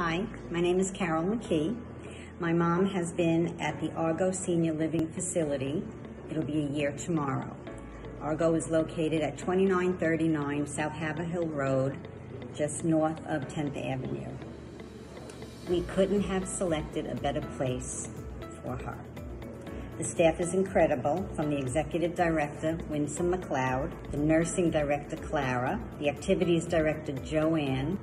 Hi, my name is Carol McKee. My mom has been at the Argo Senior Living Facility. It'll be a year tomorrow. Argo is located at 2939 South Haverhill Road, just north of 10th Avenue. We couldn't have selected a better place for her. The staff is incredible, from the executive director, Winsome McLeod, the nursing director, Clara, the activities director, Joanne,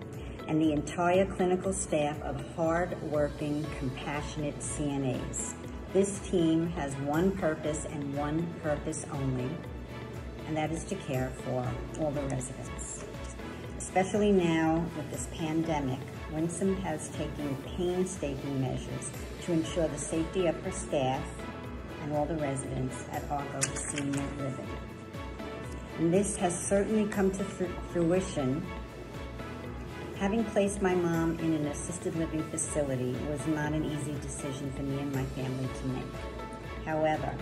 and the entire clinical staff of hard-working, compassionate CNAs. This team has one purpose and one purpose only, and that is to care for all the residents. Especially now with this pandemic, Winsome has taken painstaking measures to ensure the safety of her staff and all the residents at Argo Senior Living. And this has certainly come to fruition Having placed my mom in an assisted living facility was not an easy decision for me and my family to make. However,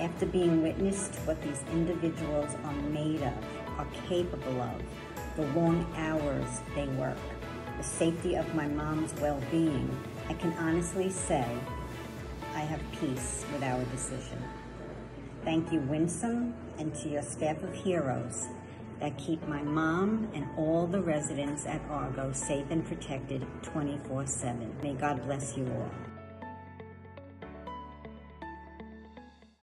after being witness to what these individuals are made of, are capable of, the long hours they work, the safety of my mom's well-being, I can honestly say I have peace with our decision. Thank you, Winsome, and to your staff of heroes that keep my mom and all the residents at Argo safe and protected 24-7. May God bless you all.